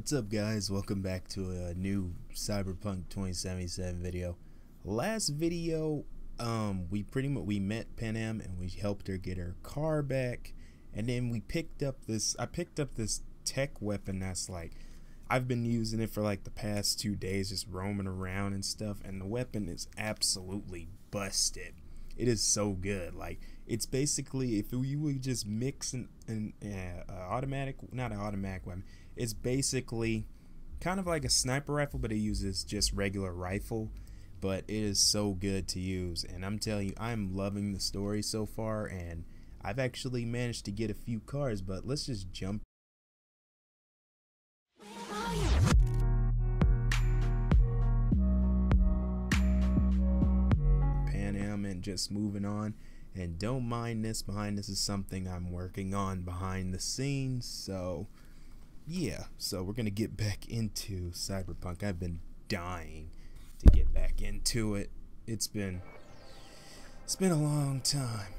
What's up guys, welcome back to a new Cyberpunk 2077 video. Last video, um, we pretty much, we met Panam and we helped her get her car back. And then we picked up this, I picked up this tech weapon that's like, I've been using it for like the past two days, just roaming around and stuff. And the weapon is absolutely busted. It is so good. Like, it's basically, if you would just mix an, an uh, automatic, not an automatic weapon, it's basically kind of like a sniper rifle, but it uses just regular rifle. But it is so good to use, and I'm telling you, I'm loving the story so far, and I've actually managed to get a few cars. But let's just jump. Panam and just moving on. And don't mind this behind this is something I'm working on behind the scenes. So yeah, so we're gonna get back into Cyberpunk. I've been dying to get back into it. It's been it's been a long time.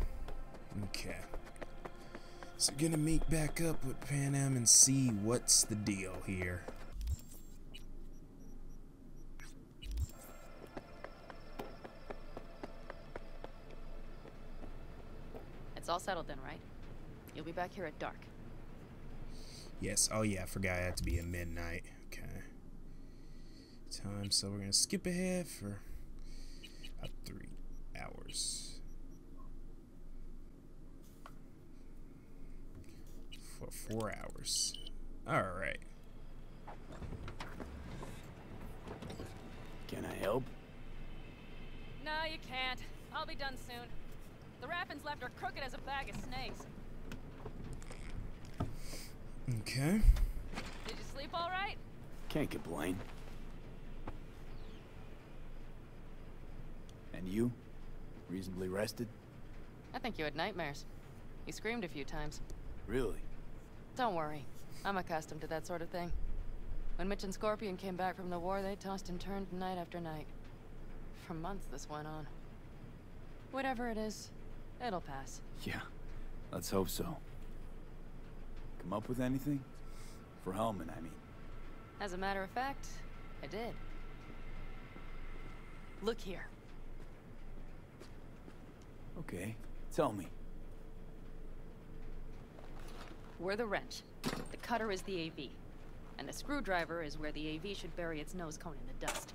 Okay. So gonna meet back up with Panam and see what's the deal here. It's all settled then, right? You'll be back here at dark. Yes. Oh yeah, I forgot it had to be at midnight. Okay. Time. So we're gonna skip ahead for about three hours. For four hours. All right. Can I help? No, you can't. I'll be done soon. The Raffens left are crooked as a bag of snakes. Okay. Did you sleep all right? Can't complain. And you? Reasonably rested? I think you had nightmares. You screamed a few times. Really? Don't worry. I'm accustomed to that sort of thing. When Mitch and Scorpion came back from the war, they tossed and turned night after night. For months this went on. Whatever it is, it'll pass. Yeah. Let's hope so. Come up with anything? For Hellman, I mean. As a matter of fact, I did. Look here. Okay. Tell me. We're the wrench. The cutter is the AV. And the screwdriver is where the AV should bury its nose cone in the dust.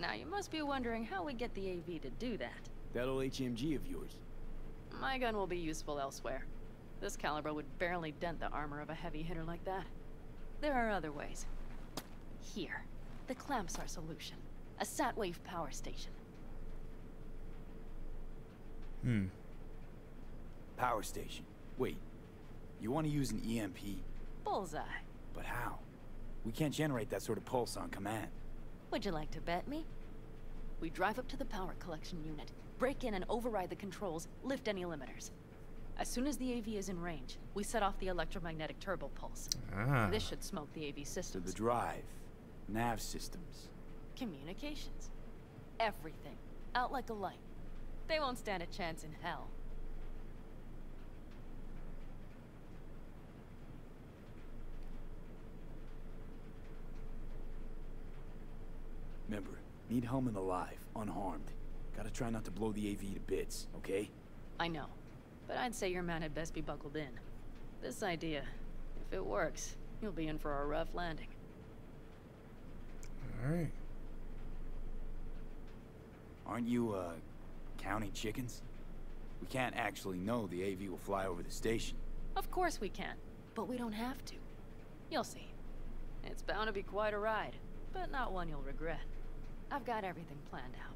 Now, you must be wondering how we get the AV to do that. That old HMG of yours. My gun will be useful elsewhere. This caliber would barely dent the armor of a heavy hitter like that. There are other ways. Here. The clamp's are solution. A Satwave power station. Hmm. Power station. Wait. You want to use an EMP? Bullseye. But how? We can't generate that sort of pulse on command. Would you like to bet me? We drive up to the power collection unit, break in and override the controls, lift any limiters. As soon as the AV is in range, we set off the electromagnetic turbo pulse. Ah. This should smoke the AV To systems. the drive. Nav systems. Communications. Everything. Out like a light. They won't stand a chance in hell. Remember, need Hellman alive, unharmed. Gotta try not to blow the AV to bits, okay? I know. But I'd say your man had best be buckled in. This idea, if it works, you'll be in for a rough landing. All right. Aren't you, uh, counting chickens? We can't actually know the AV will fly over the station. Of course we can, but we don't have to. You'll see. It's bound to be quite a ride, but not one you'll regret. I've got everything planned out.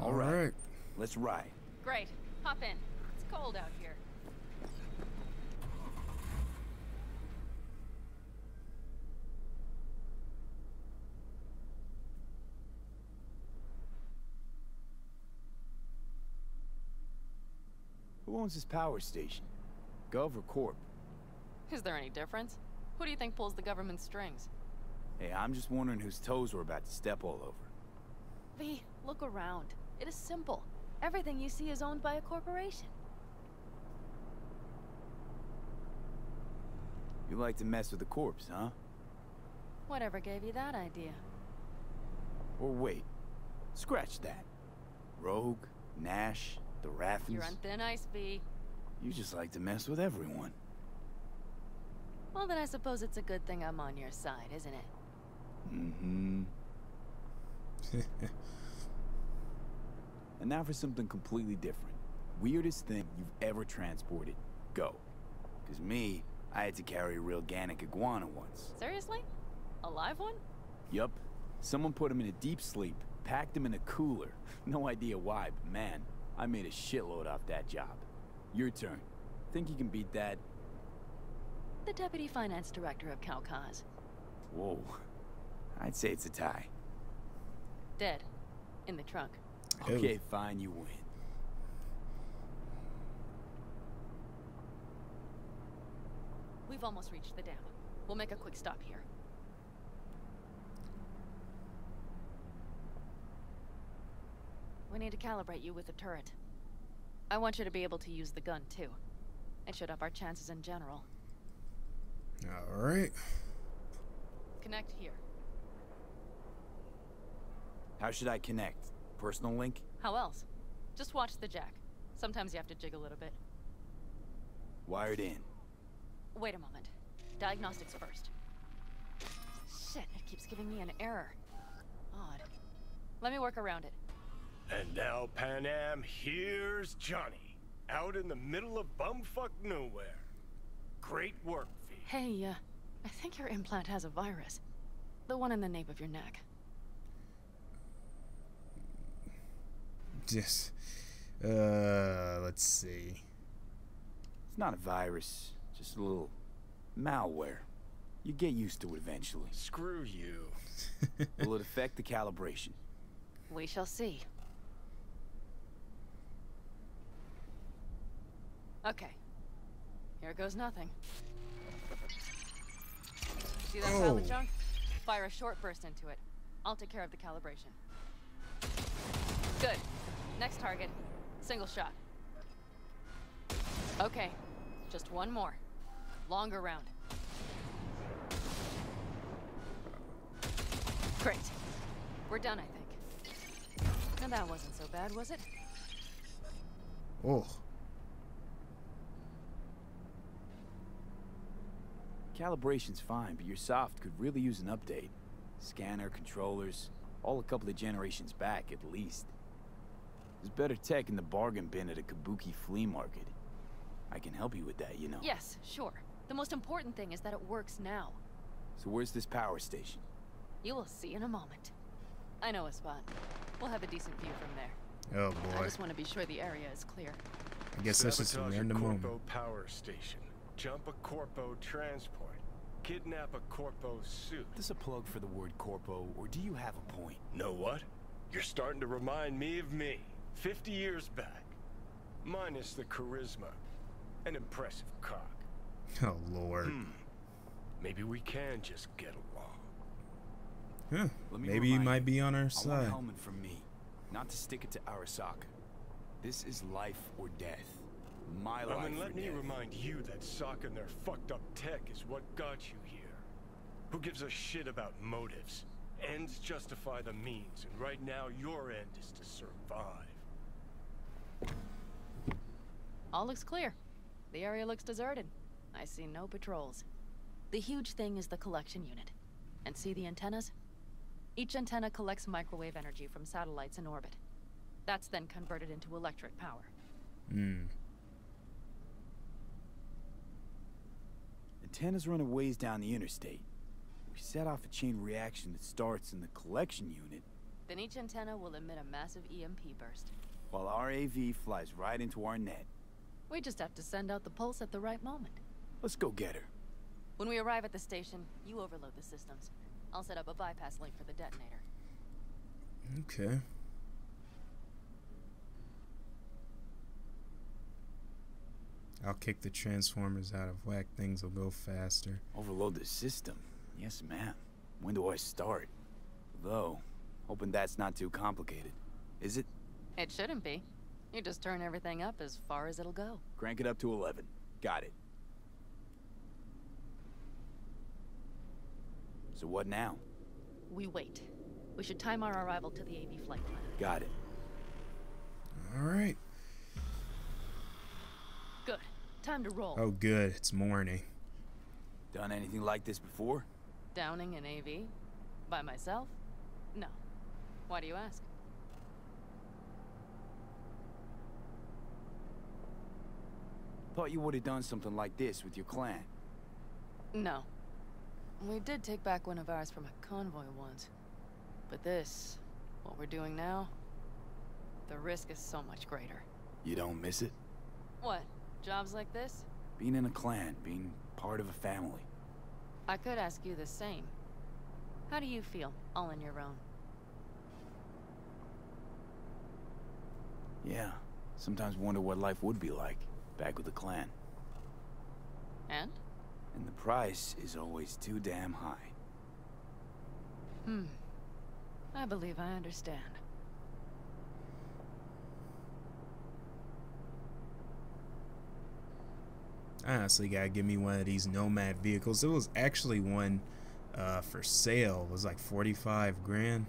All right. Let's ride. Great. Hop in. It's cold out here. Who owns this power station? Gov or Corp? Is there any difference? Who do you think pulls the government's strings? Hey, I'm just wondering whose toes we're about to step all over. V, look around. It is simple. Everything you see is owned by a corporation. You like to mess with the corpse, huh? Whatever gave you that idea? Or wait, scratch that. Rogue, Nash, the Raffens. You're on thin ice, V. You just like to mess with everyone. Well, then I suppose it's a good thing I'm on your side, isn't it? Mm-hmm. and now for something completely different. Weirdest thing you've ever transported. Go. Because me, I had to carry a real Gannic iguana once. Seriously? A live one? Yup. Someone put him in a deep sleep, packed him in a cooler. No idea why, but man, I made a shitload off that job. Your turn. Think you can beat that? The deputy finance director of Kaukaz. Whoa. I'd say it's a tie. Dead. In the trunk. Ooh. Okay, fine, you win. We've almost reached the dam. We'll make a quick stop here. We need to calibrate you with the turret. I want you to be able to use the gun, too. It should up our chances in general. All right. Connect here. How should I connect? Personal link? How else? Just watch the jack. Sometimes you have to jig a little bit. Wired in. Wait a moment. Diagnostics first. Shit, it keeps giving me an error. Odd. Let me work around it. And now, Panam, here's Johnny. Out in the middle of bumfuck nowhere. Great work, V. Hey, uh, I think your implant has a virus. The one in the nape of your neck. Just, uh, let's see. It's not a virus, just a little malware. You get used to it eventually. Screw you. Will it affect the calibration? We shall see. Okay. Here goes nothing. See that pile of Oh. junk? Fire a short burst into it. I'll take care of the calibration. Good. Next target. Single shot. Okay. Just one more. Longer round. Great. We're done, I think. Now that wasn't so bad, was it? Oh, Calibration's fine, but your soft could really use an update. Scanner, controllers, all a couple of generations back at least. There's better tech in the bargain bin at a Kabuki flea market. I can help you with that, you know. Yes, sure. The most important thing is that it works now. So where's this power station? You will see in a moment. I know a spot. We'll have a decent view from there. oh boy. I just want to be sure the area is clear. I guess that's just a Sabotage random Corpo moment. power station. Jump a Corpo transport. Kidnap a Corpo suit. Is this a plug for the word corpo, or do you have a point? Know what? You're starting to remind me of me. 50 years back. Minus the charisma. An impressive cock. Oh lord. Hmm. Maybe we can just get along. Huh. Let me Maybe you might be on our I want side. Hellman from me, not to stick it to Arasaka. This is life or death. My I life mean, or let me death. remind you that sock and their fucked up tech is what got you here. Who gives a shit about motives? Ends justify the means, and right now your end is to survive. All looks clear. The area looks deserted. I see no patrols. The huge thing is the collection unit. And see the antennas? Each antenna collects microwave energy from satellites in orbit. That's then converted into electric power. Hmm. Antennas run a ways down the interstate. We set off a chain reaction that starts in the collection unit, Then each antenna will emit a massive EMP burst. While our AV flies right into our net. We just have to send out the pulse at the right moment. Let's go get her. When we arrive at the station, you overload the systems. I'll set up a bypass link for the detonator. Okay. I'll kick the transformers out of whack. Things will go faster. Overload the system. Yes, ma'am. When do I start? Though, hoping that's not too complicated. Is it? It shouldn't be. You just turn everything up as far as it'll go. Crank it up to 11. Got it. So what now? We wait. We should time our arrival to the AV flight plan. Got it. All right. Good. Time to roll. Oh, good. It's morning. Done anything like this before? Downing an AV? By myself? No. Why do you ask? Thought you would have done something like this with your clan. No. We did take back one of ours from a convoy once. But this, what we're doing now, the risk is so much greater. You don't miss it? What? Jobs like this? Being in a clan, being part of a family. I could ask you the same. How do you feel, all on your own? Yeah. Sometimes wonder what life would be like, back with the clan. And? And the price is always too damn high. Hmm. I believe I understand. I honestly gotta give me one of these Nomad vehicles. There was actually one uh, for sale. It was like 45 grand.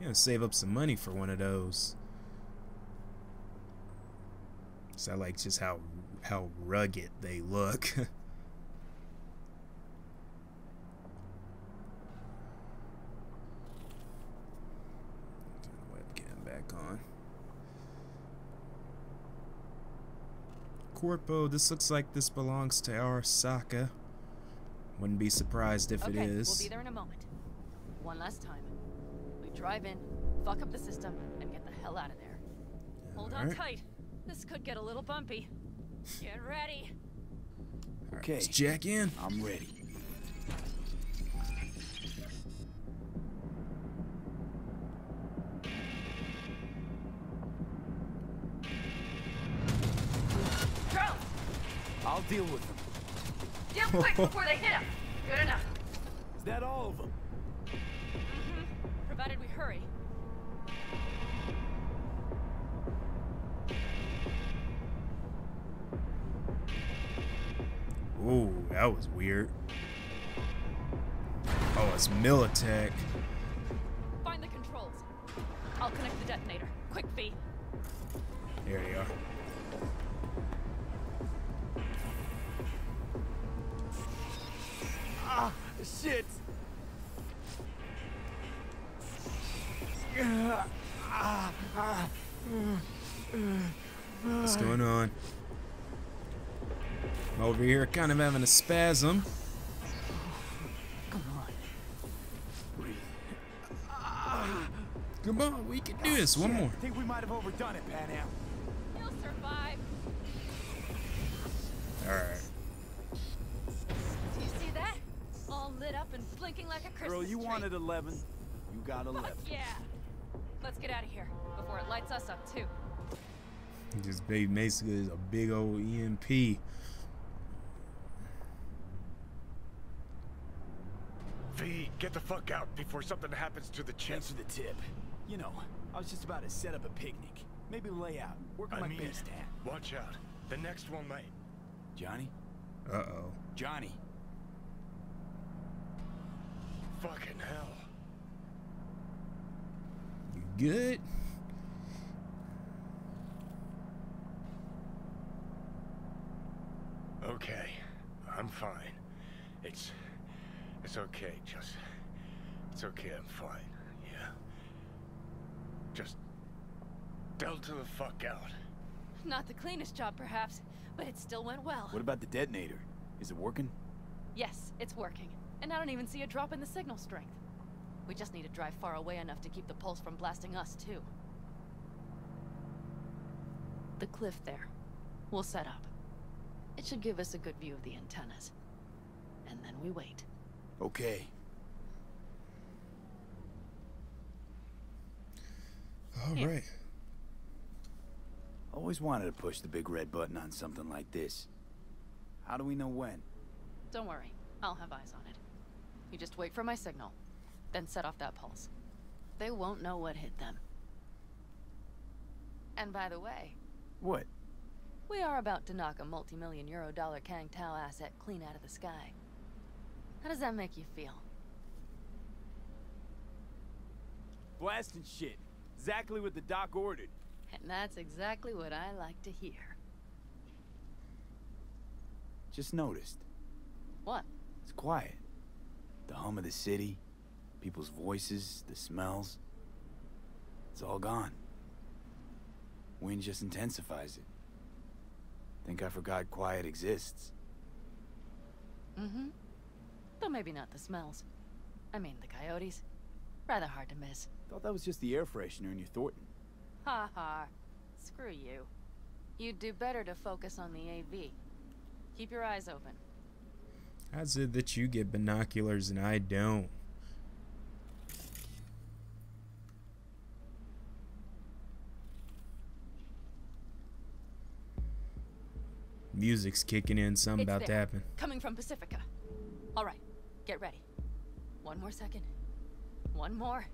You know, save up some money for one of those. So I like just how how rugged they look. Turn the webcam back on. Corpo, this looks like this belongs to our Arasaka. Wouldn't be surprised if okay, it is. we'll be there in a moment. One last time. We drive in, fuck up the system, and get the hell out of there. Hold on tight. This could get a little bumpy. Get ready. Okay. let's jack in. I'm ready. Charles! I'll deal with them. Deal quick before they hit him! Good enough. Is that all of them? Weird. Oh, it's Militech. Find the controls. I'll connect the detonator. Quick, V. There they are. Kind of having a spasm. Come on. Breathe. Come on, we can do this. One Shit, more. think we might have overdone it, Panam. You'll survive. Alright. Do you see that? All lit up and blinking like a Christmas Girl, you tree. wanted 11. You got 11. Fuck yeah! Let's get out of here before it lights us up too. Just ba- basically is a big old EMP. V, get the fuck out before something happens to the chip. Thanks for the tip. You know, I was just about to set up a picnic. Maybe lay out. Work on I my mean, base tan. watch out. The next one might. Johnny? Uh oh. Johnny. Fucking hell. You good? Okay, I'm fine. It's. It's okay, just. It's okay, I'm fine. Yeah. Just. Delta the fuck out. Not the cleanest job, perhaps, but it still went well. What about the detonator? Is it working? Yes, it's working. And I don't even see a drop in the signal strength. We just need to drive far away enough to keep the pulse from blasting us, too. The cliff there. We'll set up. It should give us a good view of the antennas. And then we wait. Okay. All Yeah. right. Always wanted to push the big red button on something like this. How do we know when? Don't worry. I'll have eyes on it. You just wait for my signal. Then set off that pulse. They won't know what hit them. And by the way, What? We are about to knock a multi-million euro dollar Kang Tao asset clean out of the sky. How does that make you feel? Blasting shit. Exactly what the doc ordered. And that's exactly what I like to hear. Just noticed. What? It's quiet. The hum of the city, people's voices, the smells. It's all gone. Wind just intensifies it. Think I forgot quiet exists. Mm-hmm. Though maybe not the smells. I mean, the coyotes. Rather hard to miss. Thought that was just the air freshener in your Thorton. Ha ha. Screw you. You'd do better to focus on the AV. Keep your eyes open. How's it that you get binoculars and I don't? Music's kicking in, something It's about to there. happen. Coming from Pacifica. All right, get ready. One more second. One more.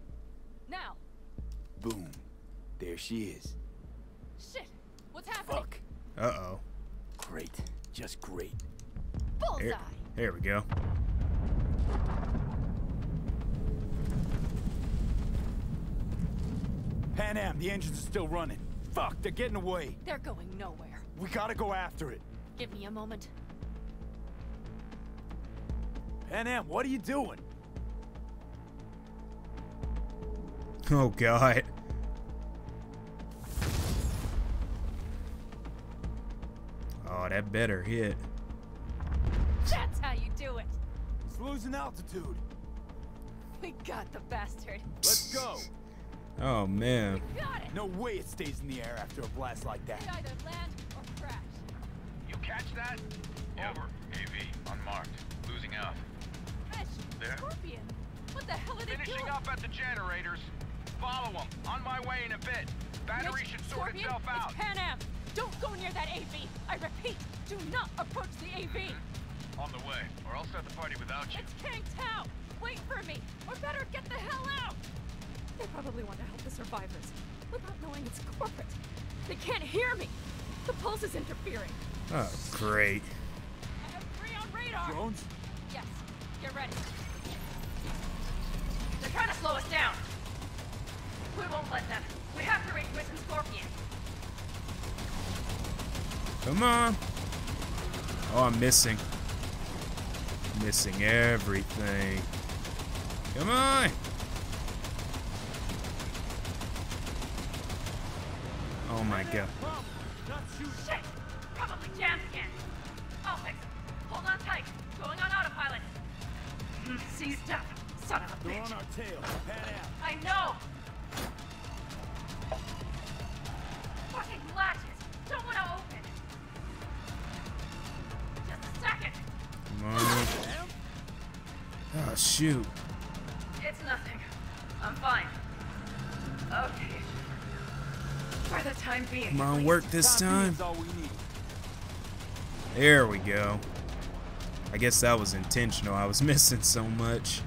Now. Boom. There she is. Shit. What's happening? Fuck. Uh oh. Great. Just great. Bullseye. Here, here we go. Panam, the engines are still running. Fuck, they're getting away. They're going nowhere. We gotta go after it. Give me a moment. Panam, what are you doing? Oh god. Oh, that better hit. That's how you do it. It's losing altitude. We got the bastard. Let's go. Oh man. Got it. No way it stays in the air after a blast like They that. either land or crash. You catch that? Over. AV, unmarked. Losing out. Fish. There. Scorpion. What the hell are they Finishing doing? up at the generators. Follow them. On my way in a bit. Battery Mitch, should sort Scorpion, itself out. It's Panam. Don't go near that AV. I repeat, do not approach the AV. Mm-hmm. On the way, or I'll start the party without you. It's Kang Tao. Wait for me, or better get the hell out. They probably want to help the survivors without knowing it's corporate. They can't hear me. The pulse is interfering. Oh, great. Radar. Drones? Yes. Get ready. They're trying to slow us down. We won't let them. We have to reach Mission Scorpion. Come on. Oh, I'm missing. Missing everything. Come on. Oh my god. On our tail. Panam. I know! Fucking latches! Don't want to open! Just a second! Come on. Oh, shoot. It's nothing. I'm fine. Okay. For the time being. Come on, work this time. is all we need. There we go. I guess that was intentional. I was missing so much.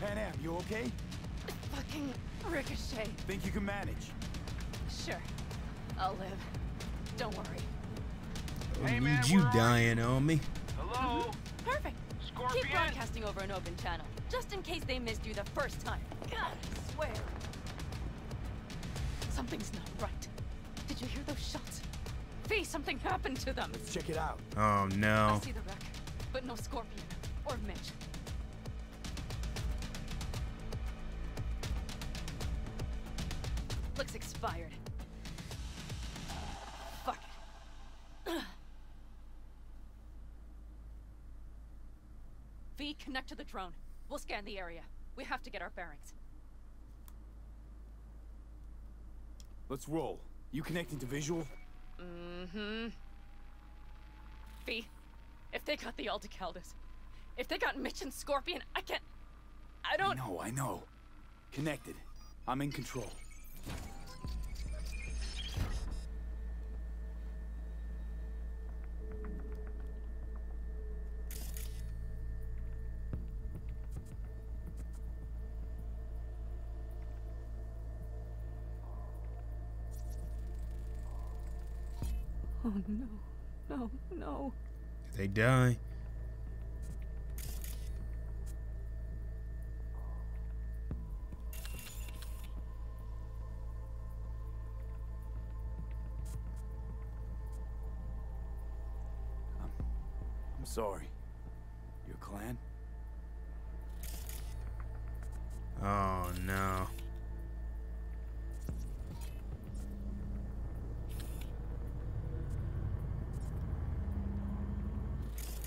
Panam, you okay? fucking ricochet. Think you can manage? Sure. I'll live. Don't worry. Don't Hey, man, need you where are dying on me. Hello? Mm-hmm. Perfect. Scorpion? Keep broadcasting over an open channel, just in case they missed you the first time. God, I swear. Something's not right. Did you hear those shots? Fee, something happened to them. Let's check it out. Oh no. I see the wreck, but no Scorpion or Mitch. Looks expired. Fuck it. V, connect to the drone. We'll scan the area. We have to get our bearings. Let's roll. You connecting to visual? Mm-hmm. V, if they got the Aldecaldos, if they got Mitch and Scorpion, I can't... I I don't... know, I know. Connected. I'm in control. No. No, no. They die.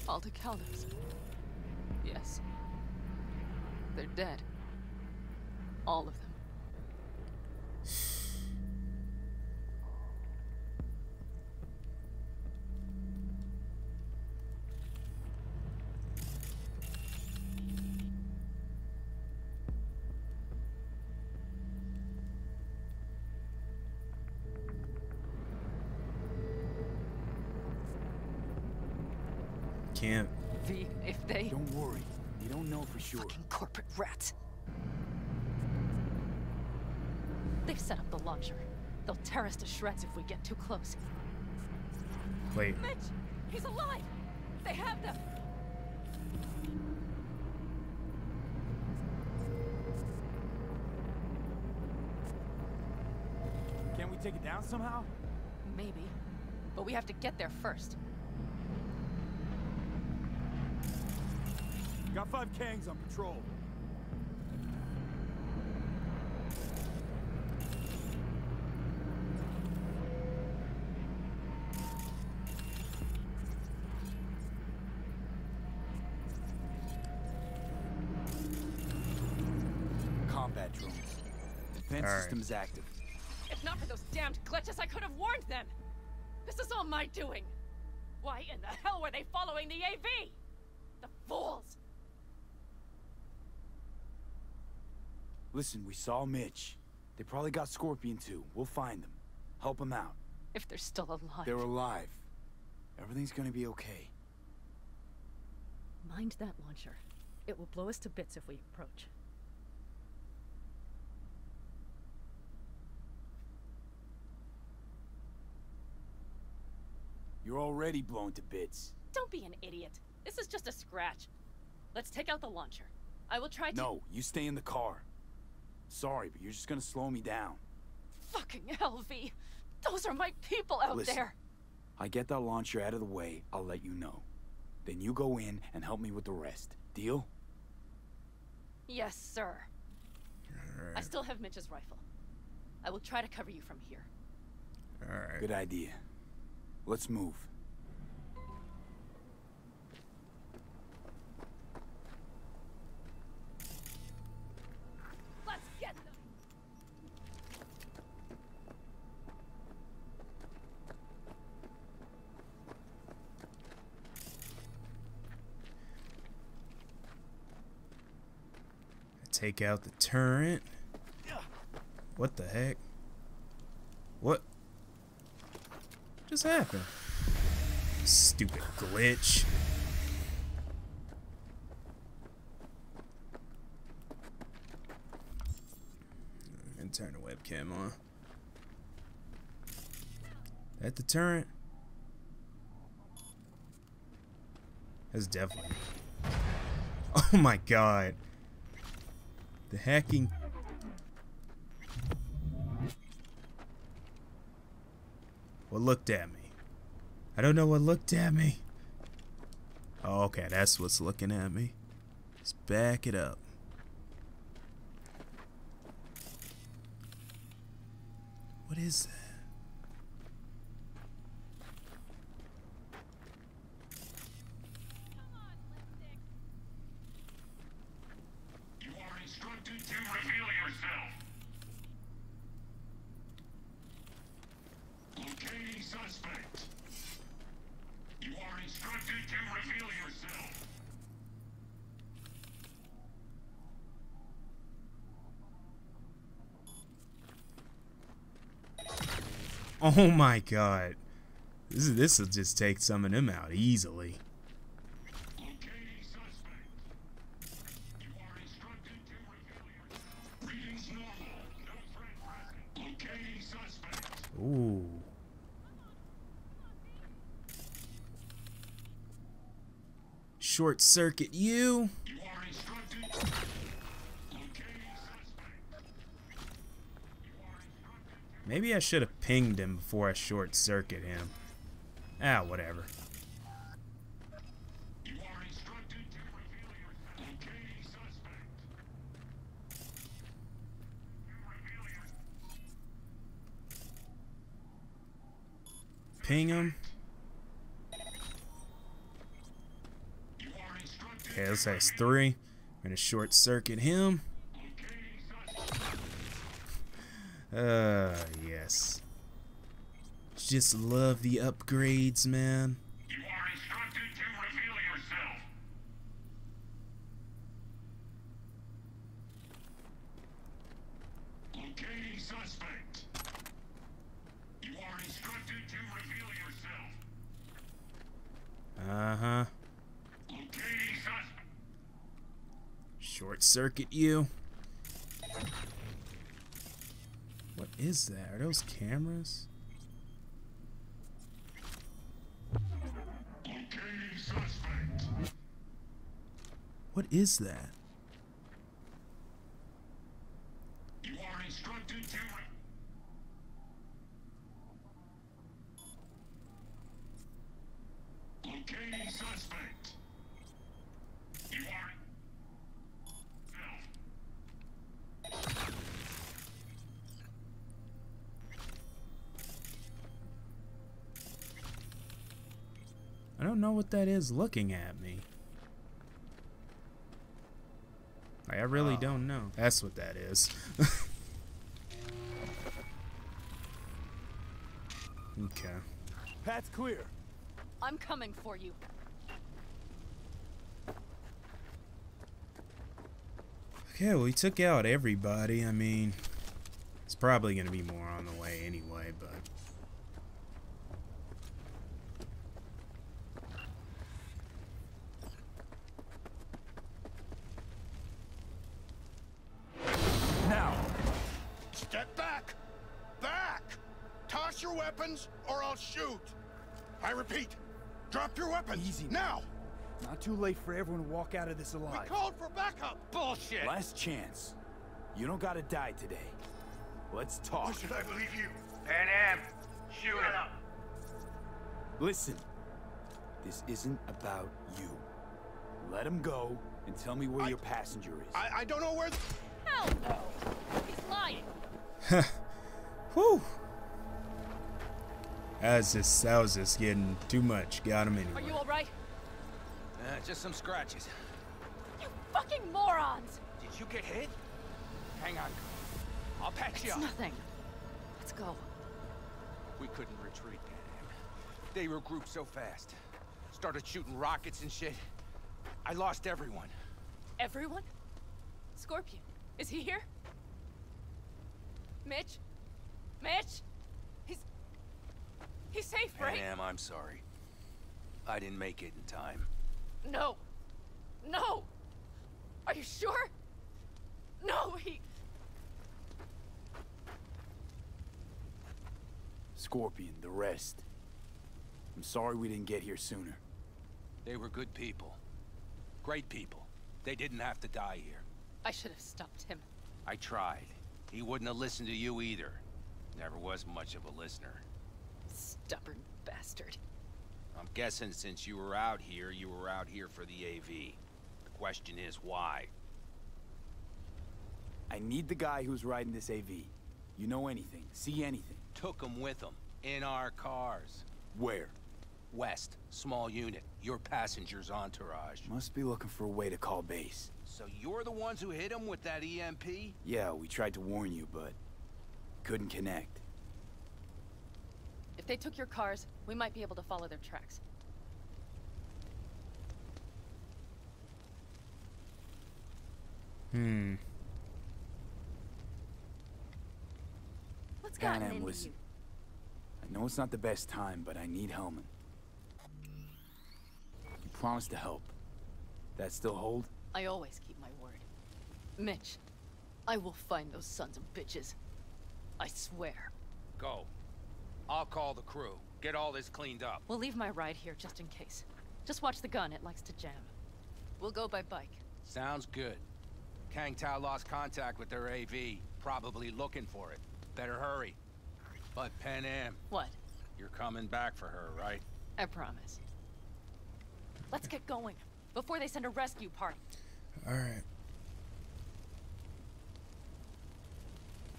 Aldecaldos. Yes. They're dead. All of them. Can't. V, if they... Don't worry. You don't know for sure. Fucking corporate rats. They've set up the launcher. They'll tear us to shreds if we get too close. Wait. Mitch! He's alive! They have them! Can't we take it down somehow? Maybe. But we have to get there first. Got five Kangs on patrol. Combat drones. Defense All right. systems active. If not for those damned glitches, I could have warned them! This is all my doing! Why in the hell were they following the AV? The fools! Listen, we saw Mitch. They probably got Scorpion too. We'll find them. Help them out. If they're still alive. They're alive. Everything's gonna be okay. Mind that launcher. It will blow us to bits if we approach. You're already blown to bits. Don't be an idiot. This is just a scratch. Let's take out the launcher. I will try to- No, you stay in the car. Sorry, but you're just gonna slow me down. Fucking LV! Those are my people out Listen. there! I get that launcher out of the way, I'll let you know. Then you go in and help me with the rest. Deal? Yes, sir. I still have Mitch's rifle. I will try to cover you from here. Alright. Good idea. Let's move. Let's get them! Take out the turret. What the heck? What just happened? Stupid glitch. And turn the webcam on. That the turret? That's definitely. Oh my god. The hacking. What looked at me? I don't know what looked at me. Oh, okay, that's what's looking at me. Let's back it up. What is that? You are instructed to reveal yourself. Locating suspect. You are instructed to reveal yourself. Oh my god. This is this will just take some of them out easily. Ooh. Short circuit you. Maybe I should have pinged him before I short circuit him. Ah, whatever. Ping him. Okay, this has three. We're gonna short circuit him. Uh, yes. Just love the upgrades, man. You are instructed to reveal yourself. Locating suspect. You are instructed to reveal yourself. Uh-huh. Locating suspect. Short circuit you. What is that? Are those cameras? What is that? You are instructed to re- Locating suspect. You are I don't know what that is looking at me. Like, I really ah. don't know. That's what that is. okay. Path's clear. I'm coming for you. Okay, well, we took out everybody. I mean, it's probably going to be more on the way too late for everyone to walk out of this alive. We alive. called for backup! Bullshit! Last chance. You don't gotta die today. Let's talk. Why talk. should I believe you? Pan Am, shoot him. Listen. This isn't about you. Let him go and tell me where I- your passenger is. I, I don't know where... th- Hell no! He's lying. Whew! That was just, that was just getting too much. Got him anyway. Are you alright? Uh, just some scratches. You fucking morons! Did you get hit? Hang on. I'll patch you up. nothing. Let's go. We couldn't retreat, Pan Am. They regrouped so fast. Started shooting rockets and shit. I lost everyone. Everyone? Scorpion, is he here? Mitch? Mitch? He's... He's safe, Pan right? Am, I'm sorry. I didn't make it in time. No. No! Are you sure? No, he... Scorpion, the rest. I'm sorry we didn't get here sooner. They were good people. Great people. They didn't have to die here. I should have stopped him. I tried. He wouldn't have listened to you either. Never was much of a listener. Stubborn bastard. Guessing since you were out here, you were out here for the AV. The question is why? I need the guy who's riding this AV. You know anything, see anything. Took him with him. In our cars. Where? West, small unit. Your passenger's entourage. Must be looking for a way to call base. So you're the ones who hit him with that EMP? Yeah, we tried to warn you, but couldn't connect. If they took your cars, we might be able to follow their tracks. Hmm. What's gotten Am, into listen. you? know it's not the best time, but I need Hellman. You promised to help. That still hold? I always keep my word. Mitch, I will find those sons of bitches. I swear. Go. I'll call the crew. Get all this cleaned up. We'll leave my ride here just in case. Just watch the gun, it likes to jam. We'll go by bike. Sounds good. Kang Tao lost contact with their AV. Probably looking for it. Better hurry. But Panam, What? you're coming back for her, right? I promise. Let's get going, before they send a rescue party. All right.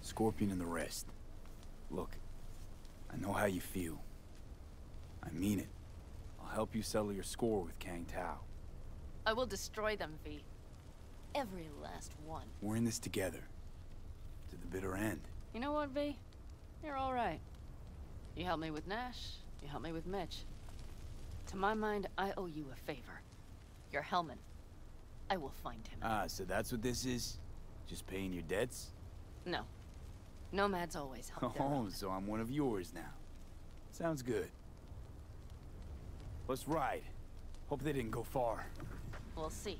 Scorpion and the rest. Look, I know how you feel. I mean it. I'll help you settle your score with Kang Tao. I will destroy them, V. Every last one. We're in this together. To the bitter end. You know what, V? You're alright. You helped me with Nash, you helped me with Mitch. To my mind, I owe you a favor. You're Hellman. I will find him. Ah, so that's what this is? Just paying your debts? no. Nomads always help Oh, so I'm one of yours now. Sounds good. Let's ride. Hope they didn't go far. We'll see.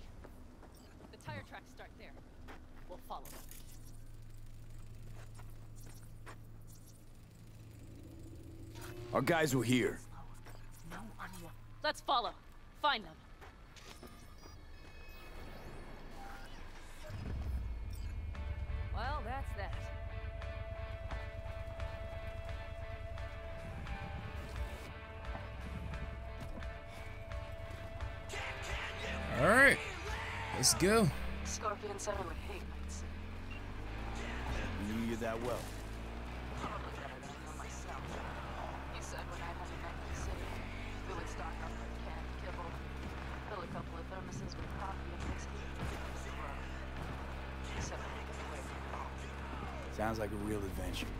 The tire tracks start there. We'll follow them. Our guys were here. Let's follow. Find them. Well, that's that. All right. Let's go. Scorpion said I would hate nights. Knew you that well. Probably better than I know myself. He said when I had a night in the city, we would stock up on canned kibble, fill a couple of thermoses with coffee and whiskey. He I'd get away from home. Sounds like a real adventure.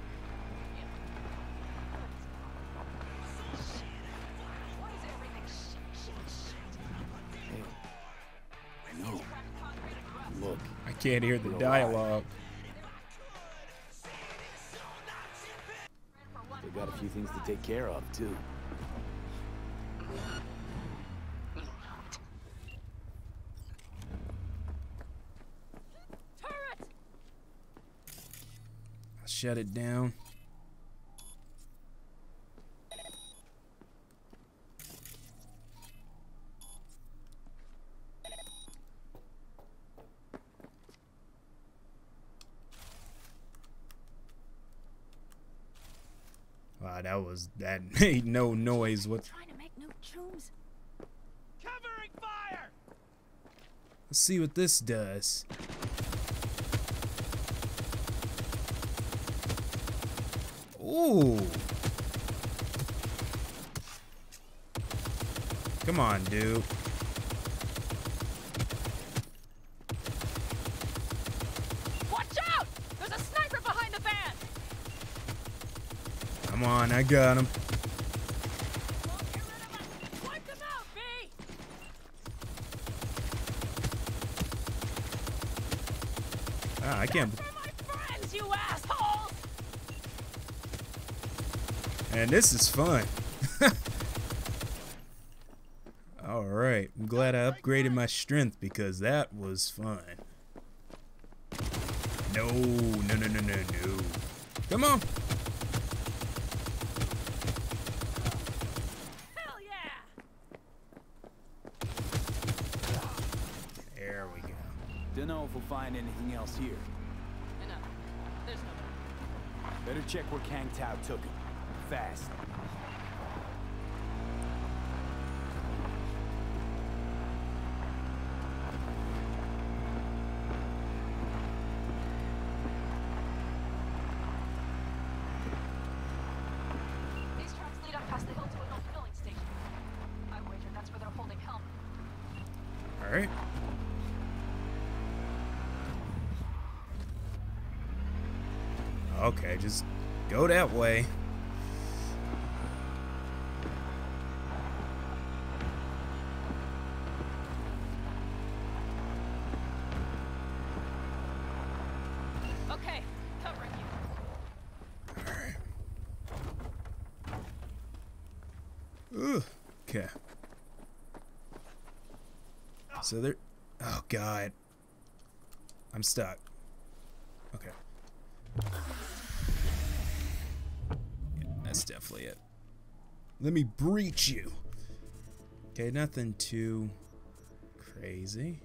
Can't hear the dialogue. They got a few things to take care of, too. Turret! I'll shut it down. Wow, that was that made no noise. What? Trying to make new tombs? Covering fire! Let's see what this does. Ooh. Come on, dude. Watch out! There's a sniper behind the van! Come on, I got him. Won't get rid of us! Wipe them out, V! Ah, I can't. Friends, you assholes! And this is fun. All right, I'm glad I upgraded my strength because that was fun. No, no, no, no, no, no. Come on. Hell yeah! There we go. Don't know if we'll find anything else here. Enough. There's no Better check where Kang Tao took him. Fast. Okay, just go that way. Okay, covering you. Okay. So there. Oh God. I'm stuck. Okay. Yeah, that's definitely it. Let me breach you. Okay, nothing too crazy.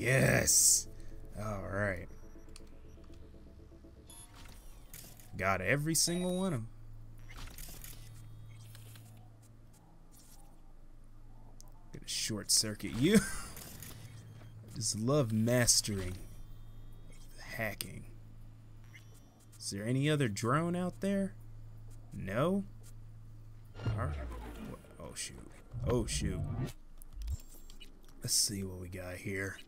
Yes. All right. Got every single one of them. Gonna circuit you. Just love mastering hacking. Is there any other drone out there? No? Oh shoot. Oh shoot. Let's see what we got here.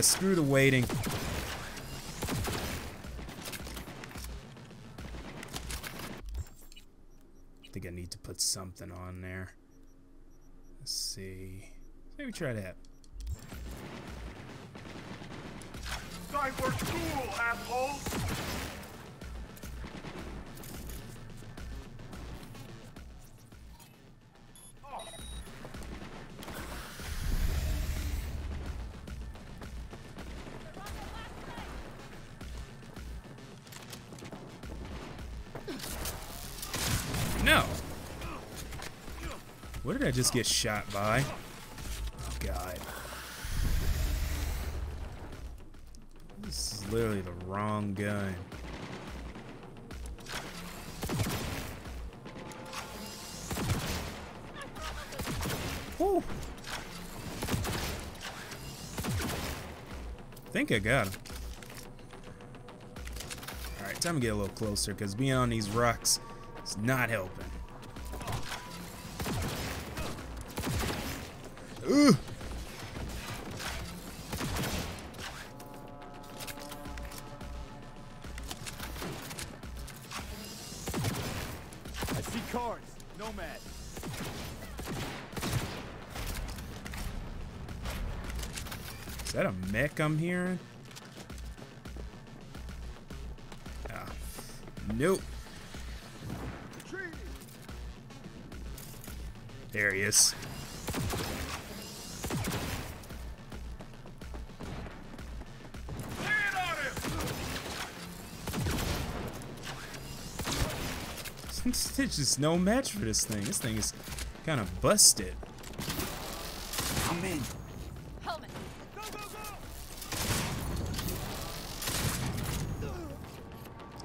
Screw the waiting. I think I need to put something on there. Let's see. Maybe try that. I just get shot by? Oh, God. This is literally the wrong gun. Woo! think I got him. Alright, time to get a little closer, because being on these rocks is not helping. Ugh! I see cars. Nomad. Is that a mech I'm hearing? Ah. Nope. There he is. There's just no match for this thing. This thing is kind of busted. I'm in. Helmet.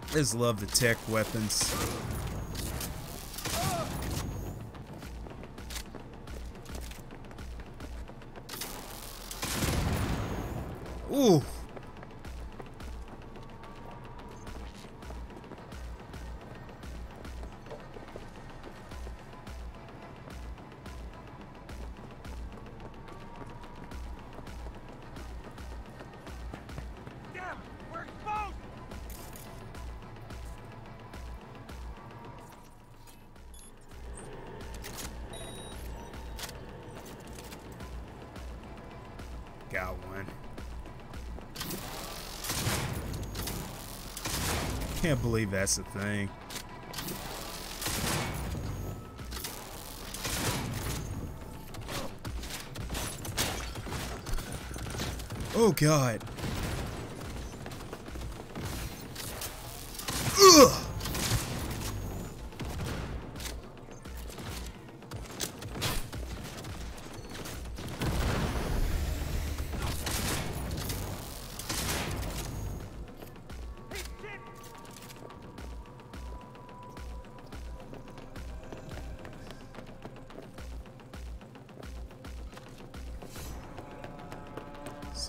I just love the tech weapons. That's the thing. Oh god.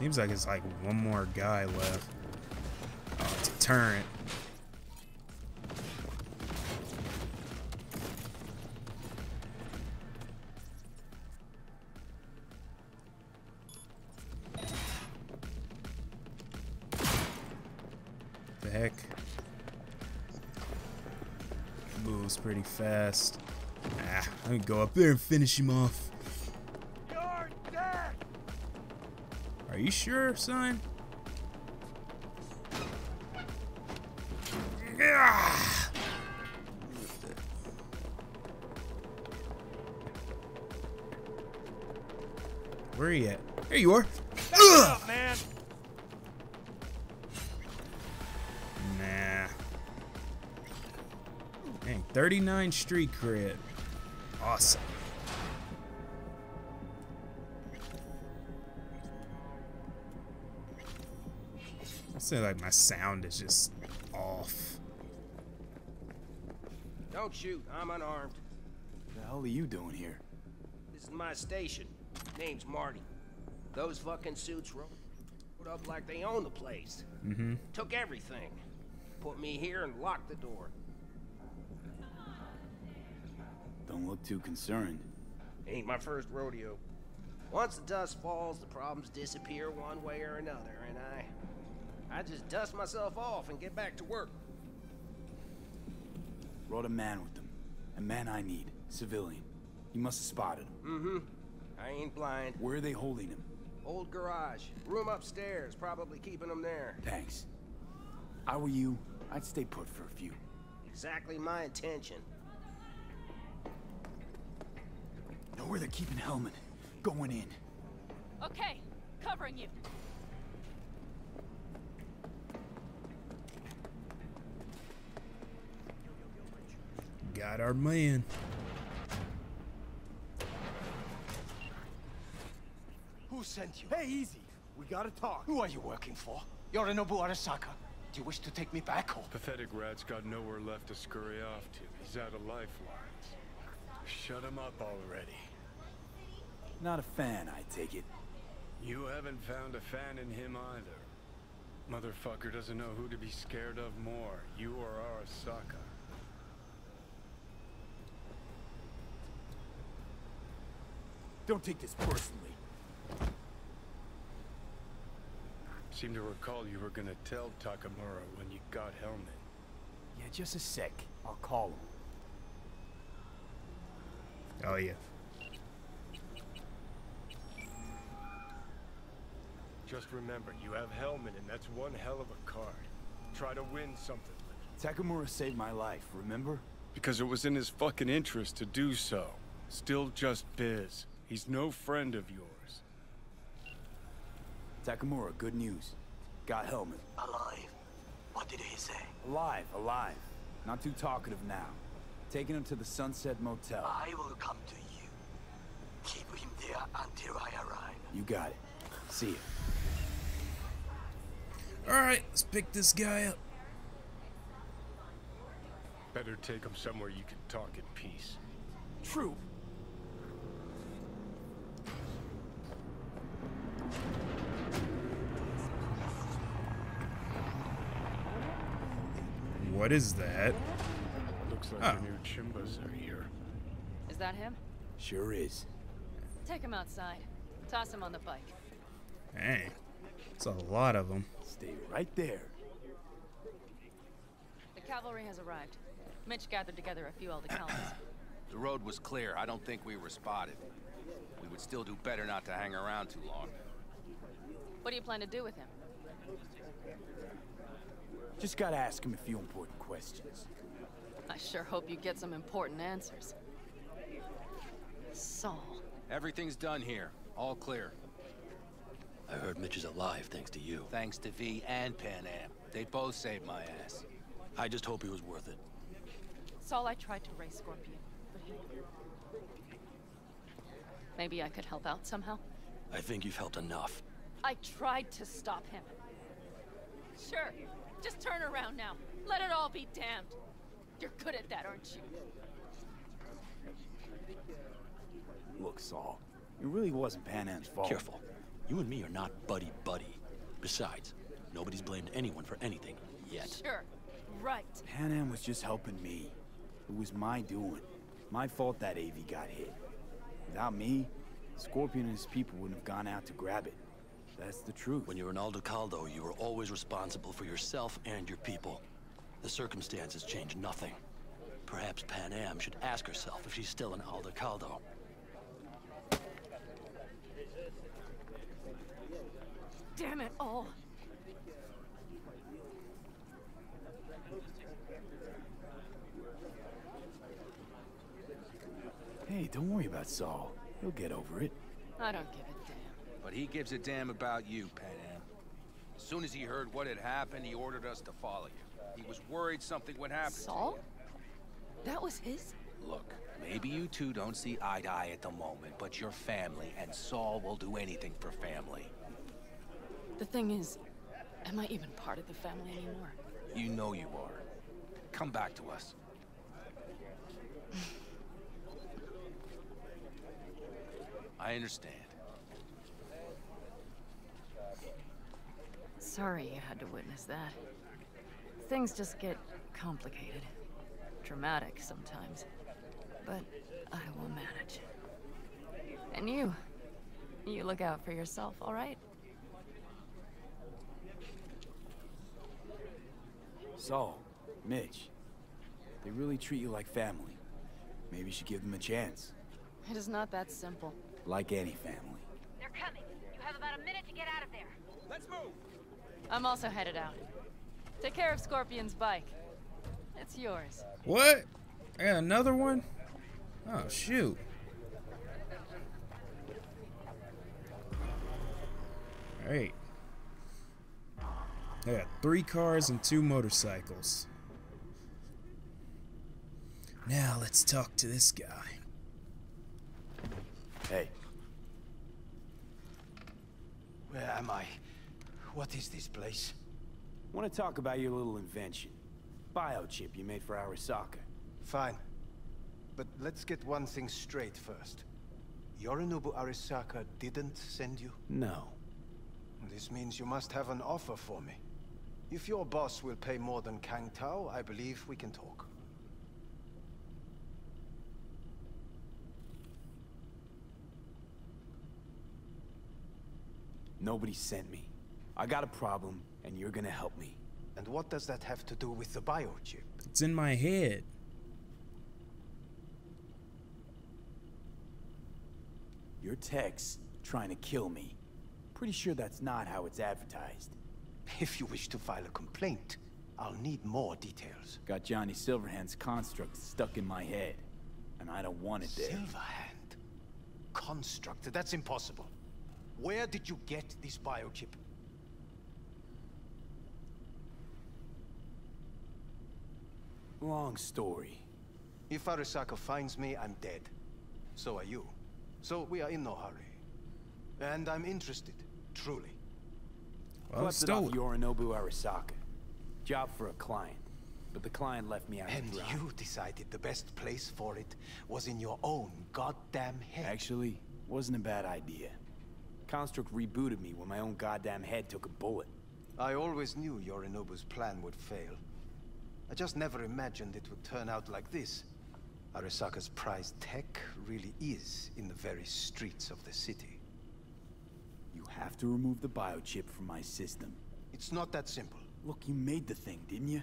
Seems like it's like one more guy left. Oh, it's a turret. The heck? Moves pretty fast. Ah, I'm go up there and finish him off. Sure, son? Where are you at? There you are. Ugh! man! Nah. Dang, 39 street cred. Awesome. I say like my sound is just off. Don't shoot. I'm unarmed. What the hell are you doing here? This is my station. Name's Marty. Those fucking suits rolled up like they own the place. Mm-hmm. Took everything. Put me here and locked the door. Don't look too concerned. Ain't my first rodeo. Once the dust falls, the problems disappear one way or another, and I... I just dust myself off and get back to work. Brought a man with them. A man I need. Civilian. You must have spotted him. Mm-hmm. I ain't blind. Where are they holding him? Old garage. Room upstairs. Probably keeping them there. Thanks. I were you, I'd stay put for a few. Exactly my intention. Know where they're keeping Hellman. Going in. Okay, covering you. Got our man. Who sent you? Hey, easy. We gotta talk. Who are you working for? Yorinobu Arasaka. Do you wish to take me back home? Pathetic rat's got nowhere left to scurry off to. He's out of lifelines. Shut him up already. Not a fan, I take it. You haven't found a fan in him either. Motherfucker doesn't know who to be scared of more, you or Arasaka. Don't take this personally. Seem to recall you were gonna tell Takamura when you got Hellman. Yeah, just a sec. I'll call him. Oh yeah. Just remember, you have Hellman, and that's one hell of a card. Try to win something. Takamura saved my life, remember? Because it was in his fucking interest to do so. Still just Biz. He's no friend of yours. Takamura, good news. Got Hellman. Alive. What did he say? Alive, alive. Not too talkative now. Taking him to the Sunset Motel. I will come to you. Keep him there until I arrive. You got it. See ya. Alright, let's pick this guy up. Better take him somewhere you can talk in peace. True. What is that? Looks like Oh. the new Chimbas are here. Is that him? Sure is. Take him outside. Toss him on the bike. Hey, It's a lot of them. Stay right there. The cavalry has arrived. Mitch gathered together a few Aldecaldos. The road was clear. I don't think we were spotted. We would still do better not to hang around too long. What do you plan to do with him? Just gotta ask him a few important questions. I sure hope you get some important answers. Saul. Everything's done here. All clear. I heard Mitch is alive thanks to you. Thanks to V and Panam. They both saved my ass. I just hope he was worth it. Saul, I tried to raise Scorpion, but he... Maybe I could help out somehow? I think you've helped enough. I tried to stop him. Sure. Just turn around now. Let it all be damned. You're good at that, aren't you? Look, Saul. It really wasn't Panam's fault. Careful. You and me are not buddy-buddy. Besides, nobody's blamed anyone for anything yet. Sure. Right. Panam was just helping me. It was my doing. My fault that AV got hit. Without me, Scorpion and his people wouldn't have gone out to grab it. That's the truth. When you're in Aldecaldo, you are always responsible for yourself and your people. The circumstances change nothing. Perhaps Panam should ask herself if she's still in Aldecaldo. Damn it all. Hey, don't worry about Saul. He'll get over it. I don't give a damn. But he gives a damn about you, Panam. As soon as he heard what had happened, he ordered us to follow you. He was worried something would happen Saul? That was his? Look, maybe you two don't see eye to eye at the moment, but you're family, and Saul will do anything for family. The thing is, am I even part of the family anymore? You know you are. Come back to us. I understand. Sorry you had to witness that. Things just get complicated. Dramatic sometimes. But I will manage. And you. You look out for yourself, all right? Saul, Mitch, they really treat you like family. Maybe you should give them a chance. It is not that simple. Like any family. They're coming. You have about a minute to get out of there. Let's move! I'm also headed out. Take care of Scorpion's bike. It's yours. What? I got another one? Oh, shoot. Alright. I got three cars and two motorcycles. Now let's talk to this guy. Hey, Where am I? What is this place? want to talk about your little invention? Biochip you made for Arasaka. Fine. But let's get one thing straight first. Yorinobu Arasaka didn't send you? No. This means you must have an offer for me. If your boss will pay more than Kang Tao, I believe we can talk. Nobody sent me. I got a problem, and you're gonna help me. And what does that have to do with the biochip? It's in my head. Your text trying to kill me. Pretty sure that's not how it's advertised. If you wish to file a complaint, I'll need more details. Got Johnny Silverhand's construct stuck in my head, and I don't want it there. Silverhand? Construct? That's impossible. Where did you get this biochip? Long story. If Arasaka finds me, I'm dead. So are you. So we are in no hurry. And I'm interested, truly. Well, Collected off stole it. Yorinobu Arasaka. Job for a client. But the client left me out And to you decided the best place for it was in your own goddamn head. Actually, wasn't a bad idea. Construct rebooted me when my own goddamn head took a bullet. I always knew Yorinobu's plan would fail. I just never imagined it would turn out like this. Arasaka's prized tech really is in the very streets of the city. You have to remove the biochip from my system. It's not that simple. Look, you made the thing, didn't you?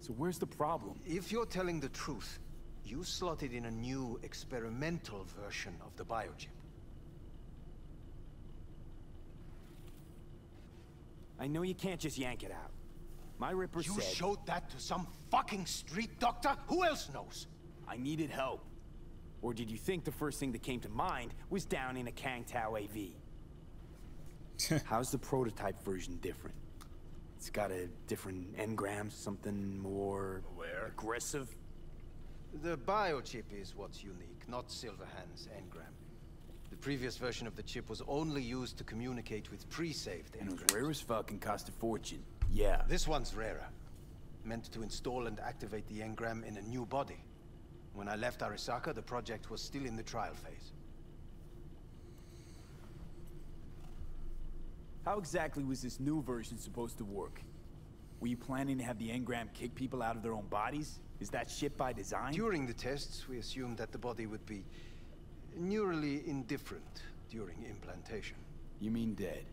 So where's the problem? If you're telling the truth, you slotted in a new experimental version of the biochip. I know you can't just yank it out. My Ripper You said... showed that to some fucking street doctor? Who else knows? I needed help. Or did you think the first thing that came to mind was down in a Kang Tao AV? How's the prototype version different? It's got a different engram, something more... Where? Aggressive? The biochip is what's unique, not Silverhand's engram. The previous version of the chip was only used to communicate with pre-saved And it was engrams. rare as fuck and cost a fortune. Yeah. This one's rarer. Meant to install and activate the engram in a new body. When I left Arasaka, the project was still in the trial phase. How exactly was this new version supposed to work? Were you planning to have the engram kick people out of their own bodies? Is that shit by design? During the tests, we assumed that the body would be neurally indifferent during implantation. You mean dead?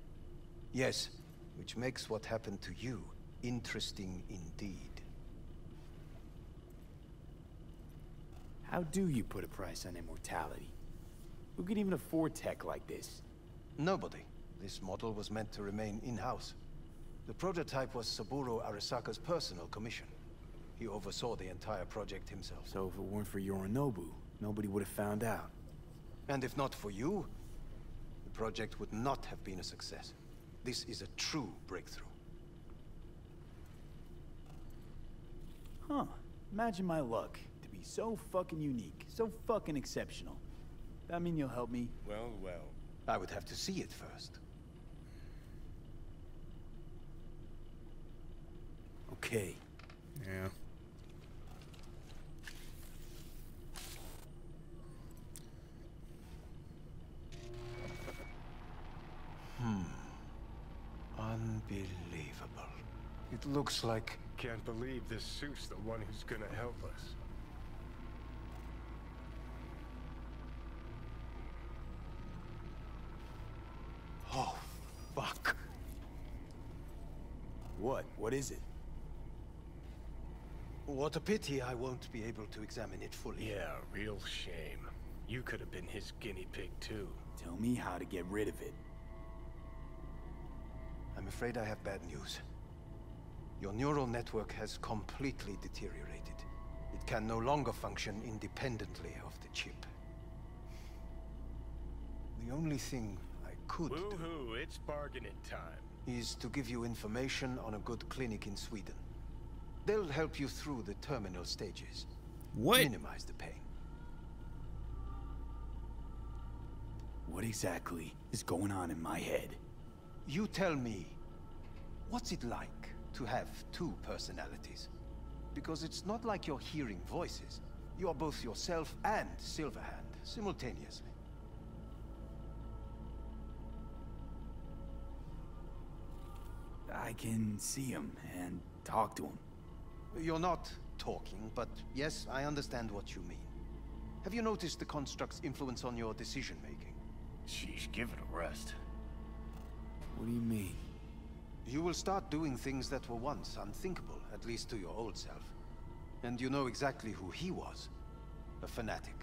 Yes, which makes what happened to you interesting indeed. How do you put a price on immortality? Who could even afford tech like this? Nobody. This model was meant to remain in-house. The prototype was Saburo Arasaka's personal commission. He oversaw the entire project himself. So if it weren't for Yorinobu, nobody would have found out. And if not for you, the project would not have been a success. This is a true breakthrough. Huh. Imagine my luck to be so fucking unique, so fucking exceptional. That mean you'll help me? Well, well. I would have to see it first. Okay. Yeah. Unbelievable. It looks like... Can't believe this suit's the one who's gonna help us. Oh, fuck. What? What is it? What a pity I won't be able to examine it fully. Yeah, real shame. You could have been his guinea pig, too. Tell me how to get rid of it. I'm afraid I have bad news. Your neural network has completely deteriorated. It can no longer function independently of the chip. The only thing I could do Woohoo, it's bargaining time. is to give you information on a good clinic in Sweden. They'll help you through the terminal stages. What? Minimize the pain. What exactly is going on in my head? You tell me, what's it like to have two personalities? Because it's not like you're hearing voices. You are both yourself and Silverhand simultaneously. I can see him and talk to him. You're not talking, but yes, I understand what you mean. Have you noticed the construct's influence on your decision-making? Sheesh, give it a rest. What do you mean? You will start doing things that were once unthinkable, at least to your old self. And you know exactly who he was. A fanatic.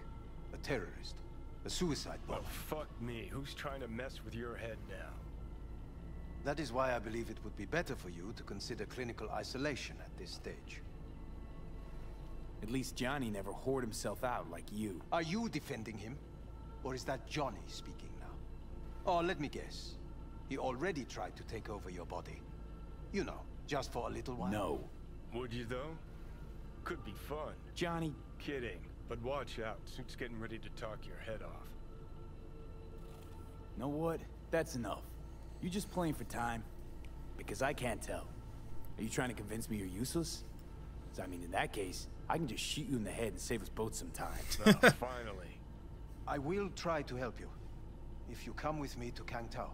A terrorist. A suicide bomber. Well, fuck me. Who's trying to mess with your head now? That is why I believe it would be better for you to consider clinical isolation at this stage. At least Johnny never whored himself out like you. Are you defending him? Or is that Johnny speaking now? Oh, let me guess. He already tried to take over your body. You know, just for a little while. No. Would you, though? Could be fun. Johnny... Kidding. But watch out. Suit's getting ready to talk your head off. Know what? That's enough. You just playing for time? Because I can't tell. Are you trying to convince me you're useless? 'Cause I mean, in that case, I can just shoot you in the head and save us both some time. Oh, finally. I will try to help you. If you come with me to Kang Tao.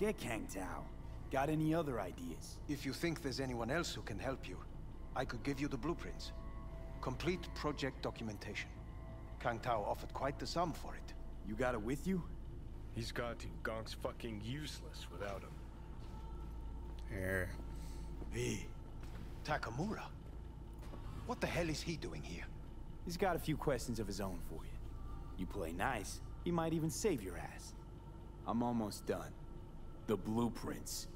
Forget Kang Tao. Got any other ideas? If you think there's anyone else who can help you, I could give you the blueprints. Complete project documentation. Kang Tao offered quite the sum for it. You got it with you? He's got to. Gonk's fucking useless without him. Here. V. Takamura? What the hell is he doing here? He's got a few questions of his own for you. You play nice, he might even save your ass. I'm almost done. The blueprints.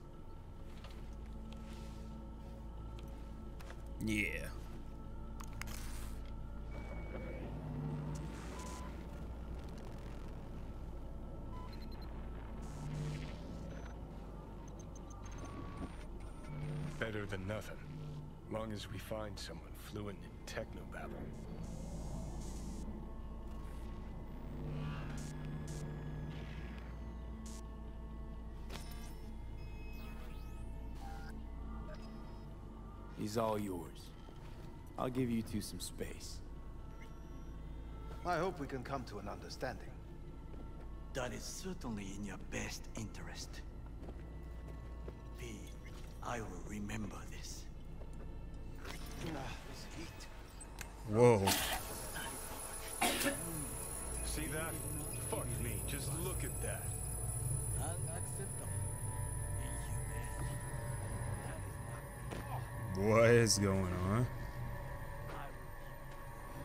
Yeah. Better than nothing. Long as we find someone fluent in technobabble. He's all yours. I'll give you two some space. I hope we can come to an understanding. That is certainly in your best interest. V, I will remember this. Whoa. See that? Fuck me, just look at that. What is going on?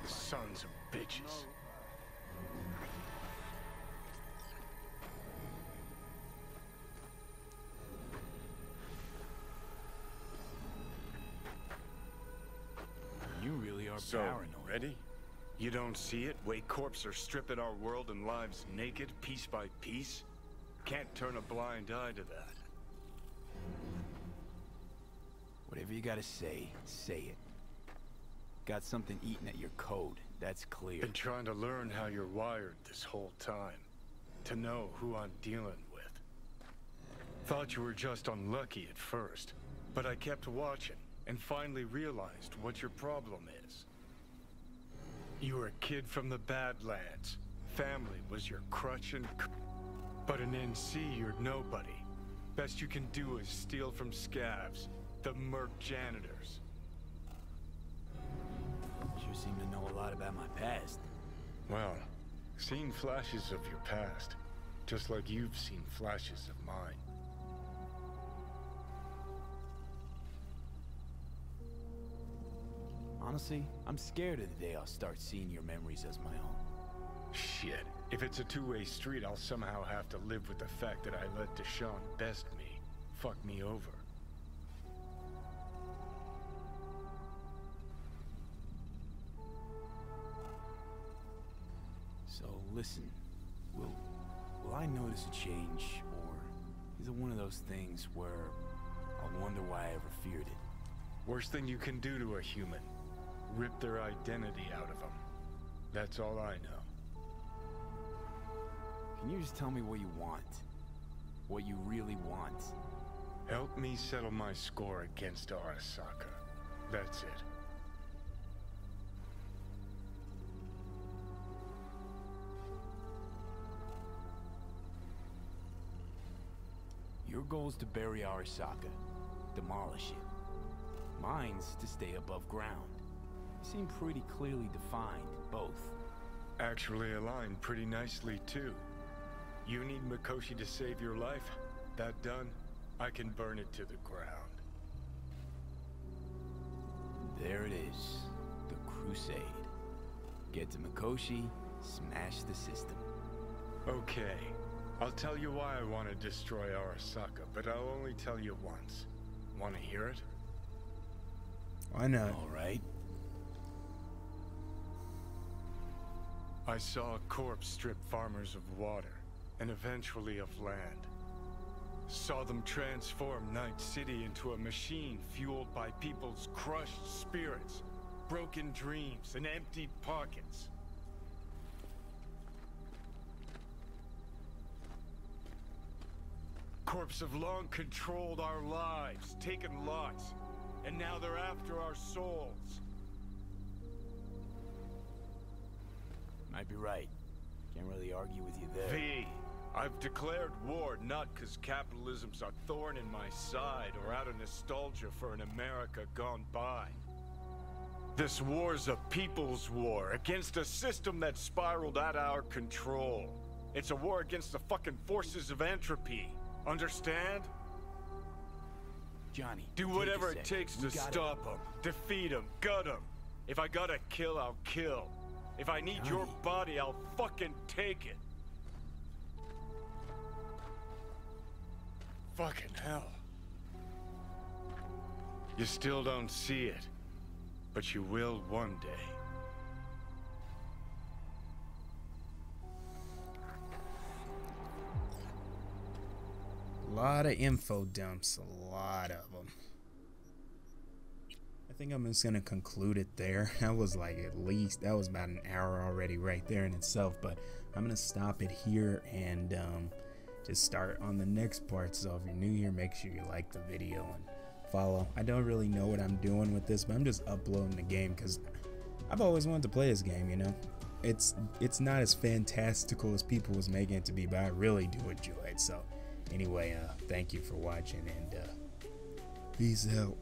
Sons of bitches. You really are So, paranoid. ready? You don't see it? Way corps are stripping our world and lives naked, piece by piece? Can't turn a blind eye to that. Whatever you gotta say, say it. Got something eating at your code, that's clear. Been trying to learn how you're wired this whole time. To know who I'm dealing with. Thought you were just unlucky at first, but I kept watching and finally realized what your problem is. You were a kid from the Badlands. Family was your crutch and But in NC, you're nobody. Best you can do is steal from scavs, the merc janitors. You seem to know a lot about my past. Well, seen flashes of your past, just like you've seen flashes of mine. Honestly, I'm scared of the day I'll start seeing your memories as my own. Shit. If it's a two-way street, I'll somehow have to live with the fact that I let DeShawn best me. Fuck me over. Listen, will will I notice a change, or is it one of those things where I'll wonder why I ever feared it? Worst thing you can do to a human. Rip their identity out of them. That's all I know. Can you just tell me what you want? What you really want? Help me settle my score against Arasaka. That's it. Your goal is to bury Arasaka, demolish it. Mine's to stay above ground. Seem pretty clearly defined, both. Actually aligned pretty nicely, too. You need Mikoshi to save your life? That done, I can burn it to the ground. There it is, the Crusade. Get to Mikoshi, smash the system. Okay, I'll tell you why I want to destroy Arasaka, but I'll only tell you once. Want to hear it? Why not? All right. I saw a corpse strip farmers of water, and eventually of land. Saw them transform Night City into a machine fueled by people's crushed spirits, broken dreams, and empty pockets. Corps have long controlled our lives, taken lots, and now they're after our souls. Might be right. Can't really argue with you there. V, I've declared war not because capitalism's a thorn in my side or out of nostalgia for an America gone by. This war's a people's war against a system that spiraled out of our control. It's a war against the fucking forces of entropy. Understand? Johnny, Do whatever it takes We to stop them, defeat them, gut them. If I gotta kill, I'll kill. If I need your body, I'll fucking take it. Fucking hell. You still don't see it, but you will one day. A lot of info dumps, a lot of them. I think I'm just gonna conclude it there. That was like at least that was about an hour already right there in itself. But I'm gonna stop it here and um, just start on the next part. So if you're new here, make sure you like the video and follow. I don't really know what I'm doing with this, but I'm just uploading the game because I've always wanted to play this game. You know, it's it's not as fantastical as people was making it to be, but I really do enjoy it. So anyway, uh, thank you for watching and uh, peace out.